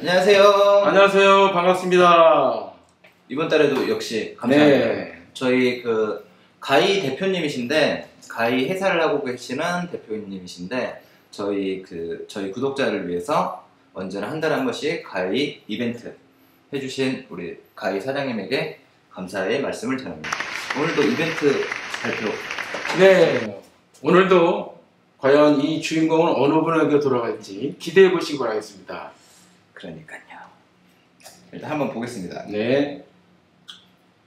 안녕하세요. 안녕하세요. 반갑습니다. 이번 달에도 역시 감사합니다. 네. 저희 그 가이 대표님이신데 가이 회사를 하고 계시는 대표님이신데 저희 그 저희 구독자를 위해서 언제나 한 달에 한 번씩 가이 이벤트 해주신 우리 가이 사장님에게 감사의 말씀을 전합니다. 오늘도 이벤트 발표 네. 오늘도 과연 이 주인공은 어느 분에게 돌아갈지 기대해 보시기 바라겠습니다. 그러니까요. 일단 한번 보겠습니다. 네.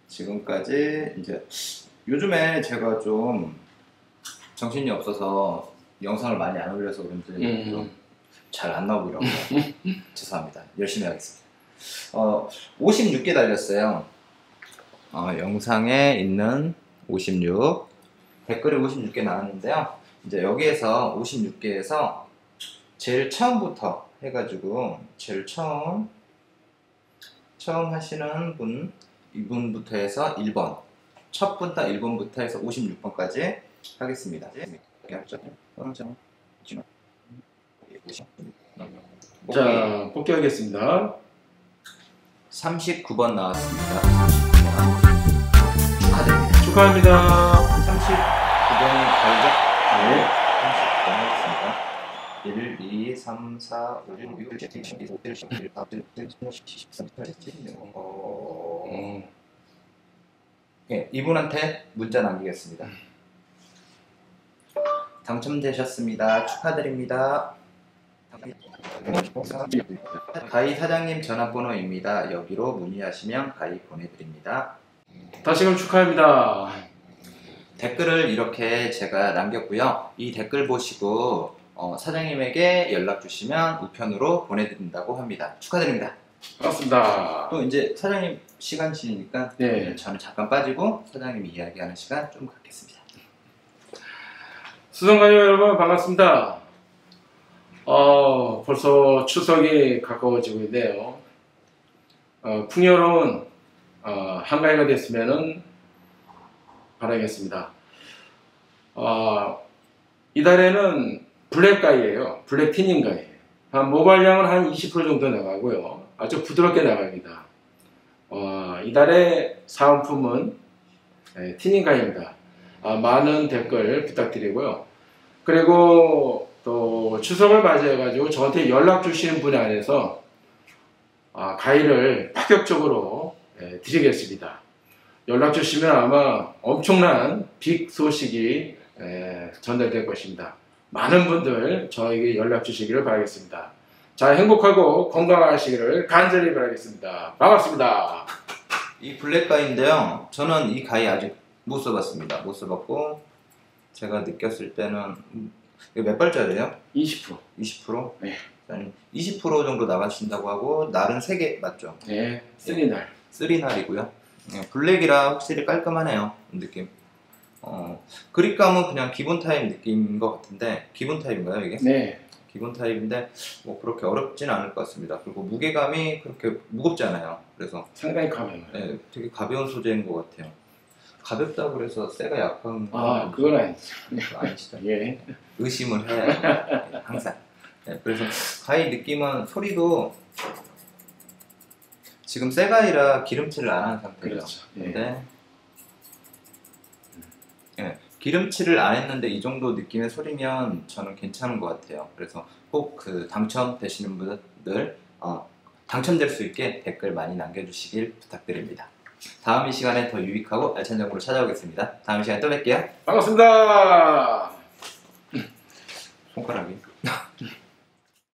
지금까지 이제 요즘에 제가 좀 정신이 없어서 영상을 많이 안 올려서 그런지 음. 잘안 나오더라고요. 죄송합니다. 열심히 하겠습니다. 어, 56개 달렸어요. 어, 영상에 있는 56 댓글이 56개 나왔는데요. 이제 여기에서 56개에서 제일 처음부터 해가지고 제일 처음 처음 하시는 분 이분부터 해서 1번 첫 분다 1번부터 해서 56번까지 하겠습니다. 자, 복귀하겠습니다. 39번 나왔습니다. 축하드립니다. 축하합니다. 1, 2, 3, 4, 5, 6, 7, 8, 9, 10, 11, 12, 13, 14, 15, 16, 17, 18, 19, 어... 음. 예, 이분한테 문자 남기겠습니다. 당첨되셨습니다. 축하드립니다. 가이 사장님 전화번호입니다. 여기로 문의하시면 가이 보내드립니다. 다시금 축하합니다. 댓글을 이렇게 제가 남겼고요. 이 댓글 보시고 어, 사장님에게 연락 주시면 우편으로 보내드린다고 합니다. 축하드립니다. 반갑습니다. 또 이제 사장님 시간 지니까 네. 저는 잠깐 빠지고 사장님이 이야기하는 시간 좀 갖겠습니다. 수성가요 여러분 반갑습니다. 어, 벌써 추석이 가까워지고 있네요. 어, 풍요로운 어, 한가위가 됐으면 바라겠습니다. 어, 이달에는 블랙가이예요. 블랙티닝가이예요. 한 모발량은 한 20% 정도 나가고요. 아주 부드럽게 나갑니다. 어, 이달의 사은품은 네, 티닝가이입니다. 아, 많은 댓글 부탁드리고요. 그리고 또 추석을 맞이해가지고 저한테 연락 주시는 분 안에서 아, 가위를 파격적으로 예, 드리겠습니다. 연락 주시면 아마 엄청난 빅 소식이 예, 전달될 것입니다. 많은 분들 저에게 연락 주시기를 바라겠습니다. 자, 행복하고 건강하시기를 간절히 바라겠습니다. 반갑습니다. 이 블랙가이인데요. 저는 이 가이 아직 못 써봤습니다. 못 써봤고 제가 느꼈을 때는 음, 이거 몇 발짜리예요? 20%. 20%? 네. 일단 20% 정도 나가신다고 하고 날은 3개 맞죠? 네, three 날. 3날이고요. 블랙이라 확실히 깔끔하네요. 느낌. 어, 그립감은 그냥 기본 타입 느낌인 것 같은데 기본 타입인가요 이게? 네, 기본 타입인데 뭐 그렇게 어렵진 않을 것 같습니다. 그리고 무게감이 그렇게 무겁지 않아요. 그래서 상당히 가벼워요. 네, 되게 가벼운 소재인 것 같아요. 가볍다고 그래서 쇠가 약한 아, 그건 아니죠. 건 아니시죠? 예. 의심을 해야 항상. 네, 그래서 가위 느낌은 소리도 지금 새 가위라 기름칠을 안 한 상태예요. 그렇죠. 예. 근데 예, 기름칠을 안 했는데 이 정도 느낌의 소리면 저는 괜찮은 것 같아요. 그래서 꼭 그 당첨되시는 분들 어, 당첨될 수 있게 댓글 많이 남겨주시길 부탁드립니다. 다음 이 시간에 더 유익하고 알찬 정보로 찾아오겠습니다. 다음 이 시간에 또 뵐게요. 반갑습니다. 손가락이.